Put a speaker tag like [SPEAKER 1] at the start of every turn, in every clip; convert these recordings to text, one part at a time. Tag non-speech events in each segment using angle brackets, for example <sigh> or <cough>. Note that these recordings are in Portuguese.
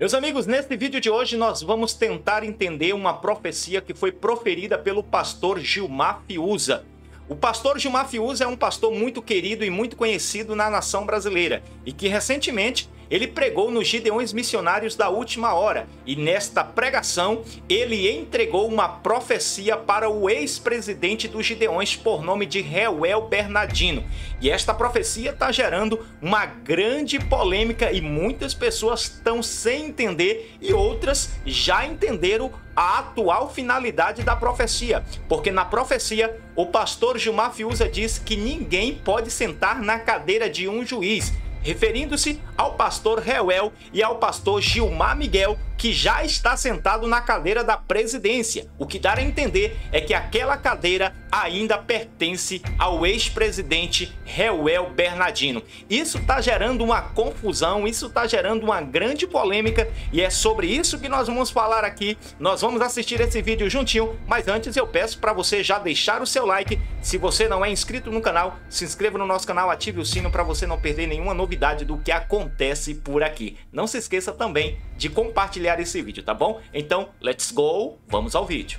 [SPEAKER 1] Meus amigos, neste vídeo de hoje nós vamos tentar entender uma profecia que foi proferida pelo pastor Gilmar Fiuza. O pastor Gilmar Fiuza é um pastor muito querido e muito conhecido na nação brasileira e que recentemente ele pregou nos Gideões Missionários da Última Hora. E nesta pregação ele entregou uma profecia para o ex-presidente dos Gideões por nome de Reuel Bernardino. E esta profecia está gerando uma grande polêmica e muitas pessoas estão sem entender e outras já entenderam a atual finalidade da profecia, porque na profecia o pastor Gilmar Fiuza diz que ninguém pode sentar na cadeira de um juiz referindo-se ao pastor Reuel e ao pastor Gilmar Miguel, que já está sentado na cadeira da presidência. O que dá a entender é que aquela cadeira ainda pertence ao ex-presidente Reuel Bernardino. Isso está gerando uma confusão, isso está gerando uma grande polêmica e é sobre isso que nós vamos falar aqui. Nós vamos assistir esse vídeo juntinho, mas antes eu peço para você já deixar o seu like. Se você não é inscrito no canal, se inscreva no nosso canal, ative o sino para você não perder nenhuma novidade do que acontece por aqui. Não se esqueça também de compartilhar esse vídeo, tá bom? Então, let's go, vamos ao vídeo.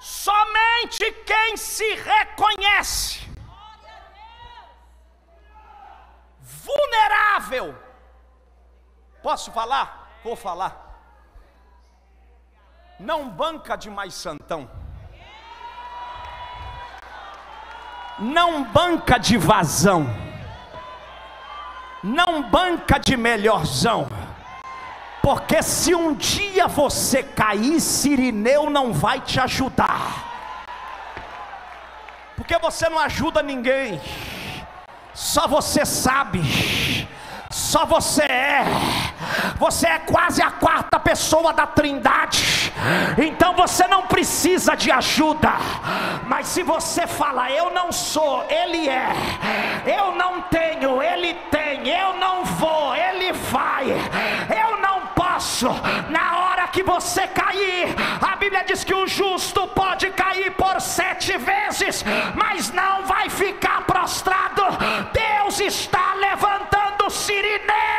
[SPEAKER 2] Somente quem se reconhece vulnerável. Posso falar? Vou falar. Não banca de mais santão. Não banca de vazão. Não banca de melhorzão porque se um dia você cair, Sirineu não vai te ajudar. Porque você não ajuda ninguém. Só você sabe. Só você é. Você é quase a quarta pessoa da Trindade. Então você não precisa de ajuda. Mas se você fala, eu não sou, ele é. Eu não tenho, ele tem. Eu não vou, ele vai. Na hora que você cair, a Bíblia diz que o justo pode cair por sete vezes, mas não vai ficar prostrado. Deus está levantando Sirineu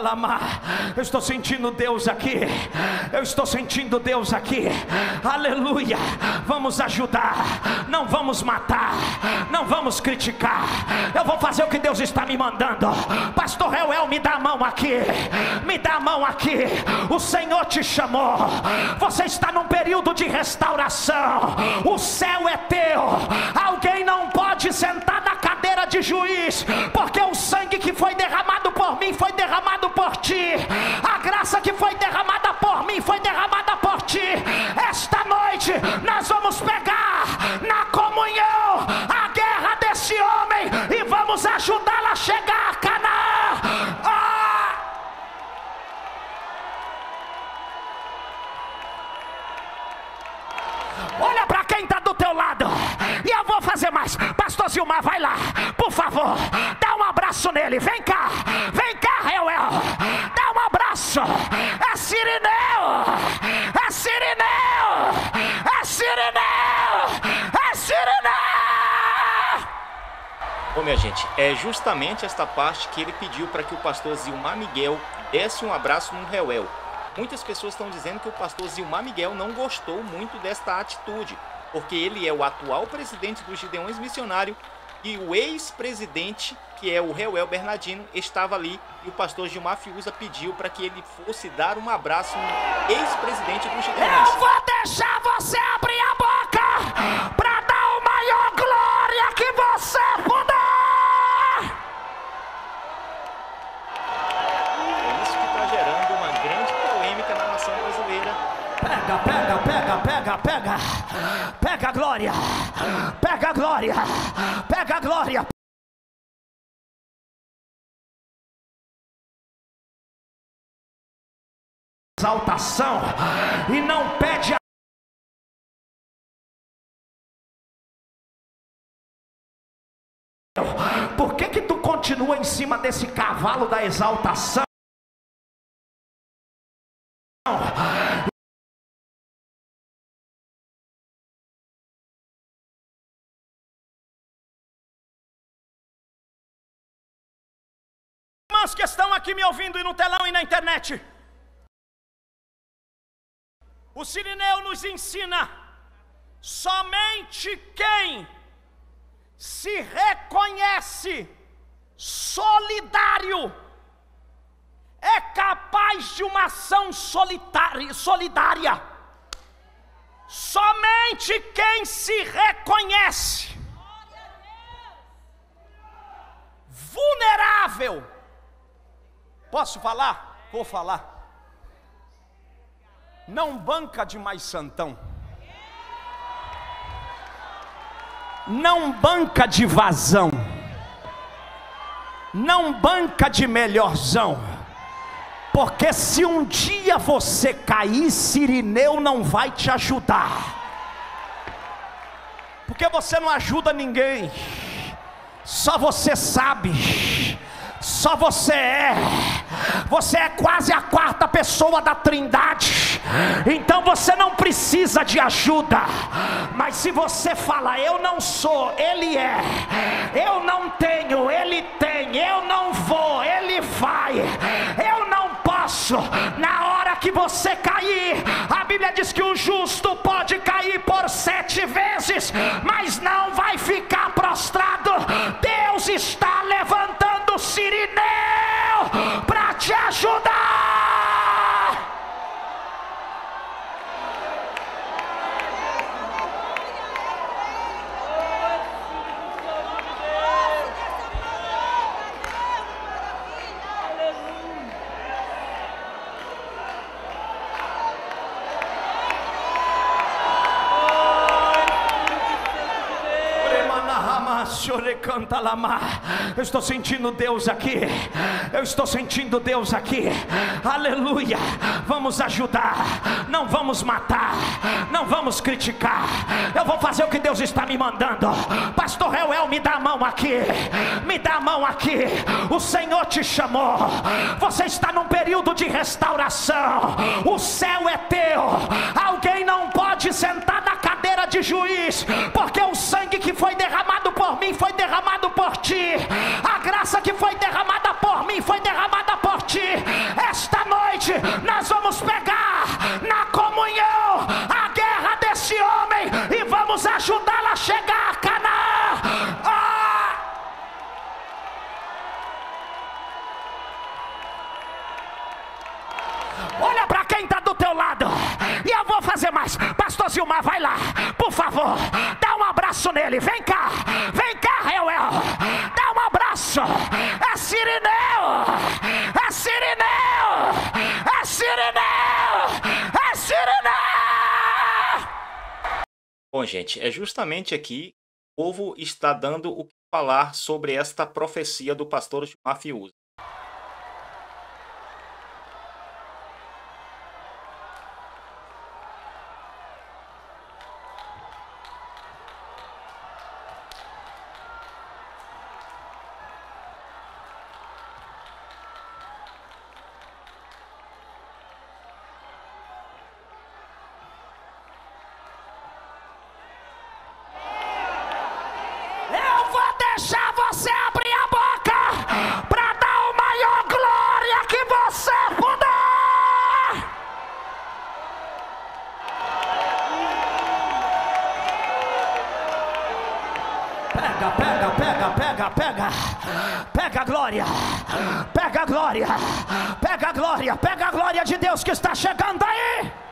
[SPEAKER 2] canta Eu estou sentindo Deus aqui. Eu estou sentindo Deus aqui. Aleluia. Vamos ajudar. Não vamos matar. Não vamos criticar. Eu vou fazer o que Deus está me mandando. Pastor Reuel, me dá a mão aqui. Me dá a mão aqui. O Senhor te chamou. Você está num período de restauração. O céu é teu. Alguém não pode sentar na cadeira de juiz, porque o sangue que foi derramado por mim foi derramado por ti, a graça que foi derramada por mim foi derramada por ti. Esta noite nós vamos pegar Zilmar, vai lá, por favor. Dá um abraço nele. Vem cá, vem cá, Reuel. Dá um abraço. É Sirineu, é Sirineu, é Sirineu, é Sirineu.
[SPEAKER 1] Bom, minha gente, é justamente esta parte que ele pediu para que o pastor Zilmar Miguel desse um abraço no Reuel. Muitas pessoas estão dizendo que o pastor Zilmar Miguel não gostou muito desta atitude, porque ele é o atual presidente dos Gideões Missionário e o ex-presidente, que é o Reuel Bernardino, estava ali e o pastor Gilmar Fiuza pediu para que ele fosse dar um abraço no ex-presidente dos Gideões.
[SPEAKER 2] salvação e não pede a Por que que tu continua em cima desse cavalo da exaltação? Mas que estão aqui me ouvindo e no telão e na internet. O Sirineu nos ensina: somente quem se reconhece solidário é capaz de uma ação solidária. Somente quem se reconhece vulnerável. Posso falar? Vou falar não banca de mais santão, não banca de vazão, não banca de melhorzão, porque se um dia você cair, Sirineu não vai te ajudar, porque você não ajuda ninguém, só você sabe. Só você é. Você é quase a quarta pessoa da Trindade. Então você não precisa de ajuda. Mas se você fala, eu não sou, Ele é. Eu não tenho, Ele tem. Eu não vou, Ele vai. Eu não posso. Na hora que você cair, a Bíblia diz que o justo pode cair por sete vezes, mas não vai ficar prostrado. Deus está levantando Sirineu para canta Eu estou sentindo Deus aqui. Eu estou sentindo Deus aqui. Aleluia. Vamos ajudar. Não vamos matar. Não vamos criticar. Eu vou fazer o que Deus está me mandando. Pastor Reuel, me dá a mão aqui. Me dá a mão aqui. O Senhor te chamou. Você está num período de restauração. O céu é teu. Alguém não pode sentar na de juiz, porque o sangue que foi derramado por mim foi derramado por ti, a graça que foi derramada por mim foi derramada por ti. Esta noite nós vamos pegar na comunhão Pastor Zilmar, vai lá. Por favor, dá um abraço nele. Vem cá. Vem cá, Reuel. Dá um abraço. É Sirineu. É Sirineu. É Sirineu. É Sirineu.
[SPEAKER 1] Bom, gente, é justamente aqui o povo está dando o que falar sobre esta profecia do pastor Mafioso.
[SPEAKER 2] que está chegando aí.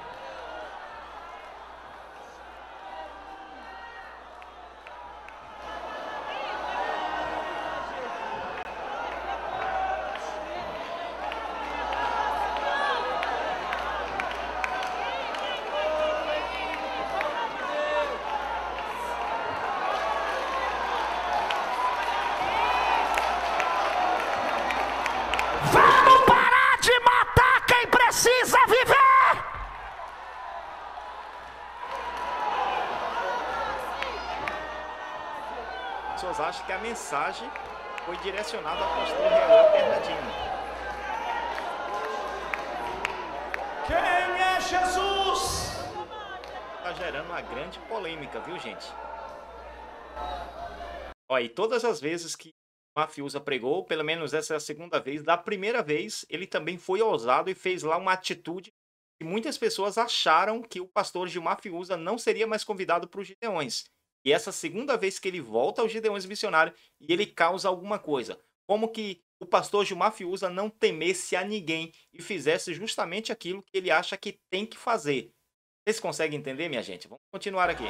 [SPEAKER 1] Pessoas acham que a mensagem foi direcionada ao pastor Real Bernardino.
[SPEAKER 2] Quem é Jesus?
[SPEAKER 1] Está gerando uma grande polêmica, viu, gente? Olha, e todas as vezes que o Mafiusa pregou, pelo menos essa é a segunda vez, da primeira vez ele também foi ousado e fez lá uma atitude que muitas pessoas acharam que o pastor Gilmar Fiuza não seria mais convidado para os Gideões. E essa segunda vez que ele volta aos Gideões Missionários e ele causa alguma coisa. Como que o pastor Gilmar Fiuza não temesse a ninguém e fizesse justamente aquilo que ele acha que tem que fazer. Vocês conseguem entender, minha gente? Vamos continuar aqui.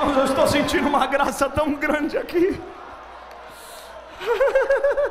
[SPEAKER 2] Eu estou sentindo uma graça tão grande aqui. <laughs>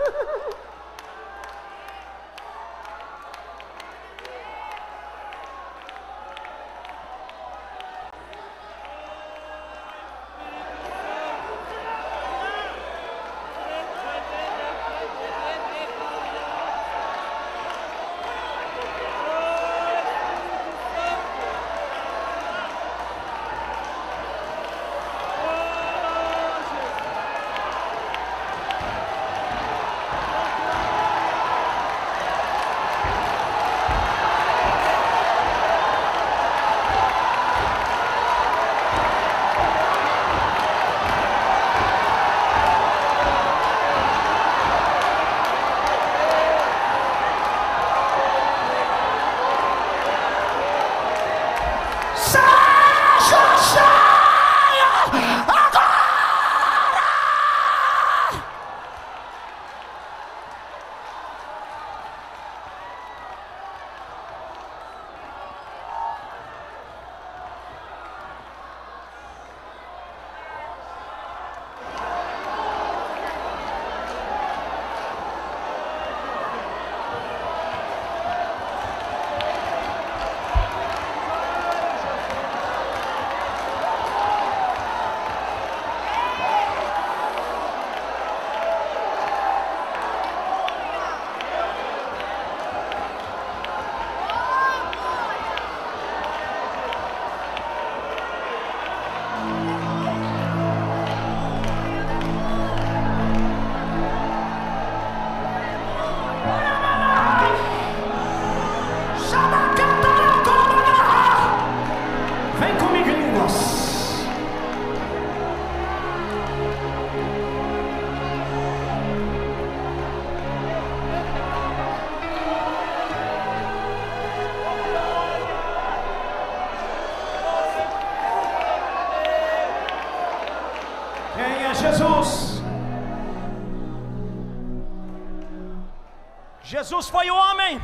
[SPEAKER 2] Jesus foi o homem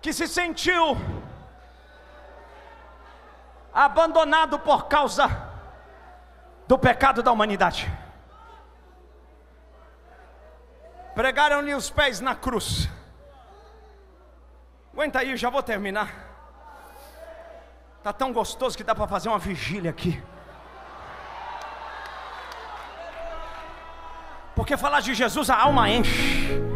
[SPEAKER 2] que se sentiu abandonado por causa do pecado da humanidade. Pregaram-lhe os pés na cruz. Aguenta aí, já vou terminar. Tá tão gostoso que dá para fazer uma vigília aqui. Porque falar de Jesus a alma enche.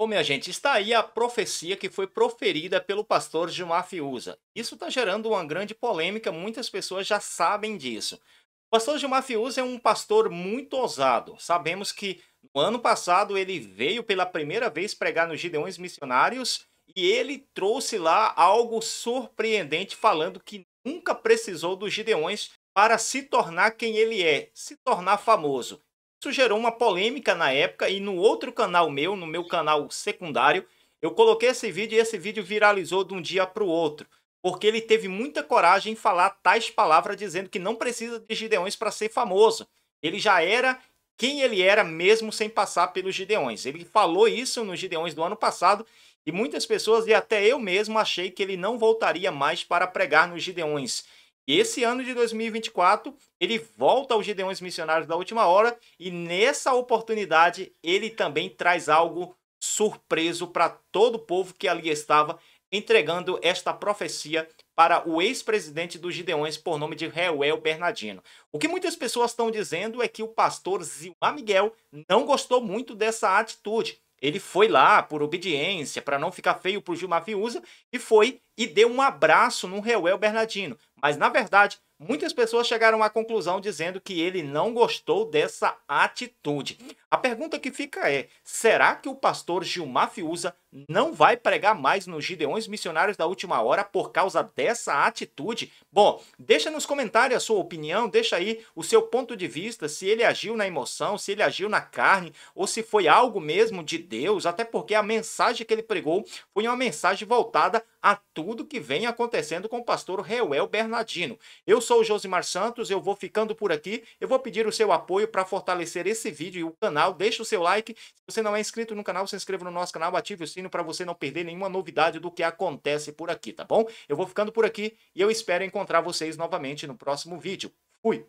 [SPEAKER 1] Bom, minha gente, está aí a profecia que foi proferida pelo pastor Gilmar Fiuza. Isso está gerando uma grande polêmica, muitas pessoas já sabem disso. O pastor Gilmar Fiuza é um pastor muito ousado. Sabemos que no ano passado ele veio pela primeira vez pregar nos Gideões Missionários e ele trouxe lá algo surpreendente, falando que nunca precisou dos Gideões para se tornar quem ele é, se tornar famoso. Isso gerou uma polêmica na época e no outro canal meu, no meu canal secundário, eu coloquei esse vídeo e esse vídeo viralizou de um dia para o outro. Porque ele teve muita coragem em falar tais palavras dizendo que não precisa de Gideões para ser famoso. Ele já era quem ele era mesmo sem passar pelos Gideões. Ele falou isso nos Gideões do ano passado e muitas pessoas e até eu mesmo achei que ele não voltaria mais para pregar nos Gideões. Esse ano de 2024, ele volta aos Gideões Missionários da Última Hora e nessa oportunidade ele também traz algo surpreso para todo o povo que ali estava, entregando esta profecia para o ex-presidente dos Gideões por nome de Reuel Bernardino. O que muitas pessoas estão dizendo é que o pastor Zilmar Miguel não gostou muito dessa atitude. Ele foi lá por obediência, para não ficar feio pro Gilmar Fiuza, e foi e deu um abraço no Reuel Bernardino. Mas, na verdade, muitas pessoas chegaram à conclusão dizendo que ele não gostou dessa atitude. A pergunta que fica é: será que o pastor Gilmar Fiuza não vai pregar mais nos Gideões Missionários da Última Hora por causa dessa atitude? Bom, deixa nos comentários a sua opinião, deixa aí o seu ponto de vista, se ele agiu na emoção, se ele agiu na carne, ou se foi algo mesmo de Deus, até porque a mensagem que ele pregou foi uma mensagem voltada a tudo que vem acontecendo com o pastor Reuel Bernardino. Eu sou o Josimar Santos, eu vou ficando por aqui, eu vou pedir o seu apoio para fortalecer esse vídeo e o canal, deixa o seu like, se você não é inscrito no canal, se inscreva no nosso canal, ative o para você não perder nenhuma novidade do que acontece por aqui, tá bom? Eu vou ficando por aqui e eu espero encontrar vocês novamente no próximo vídeo. Fui!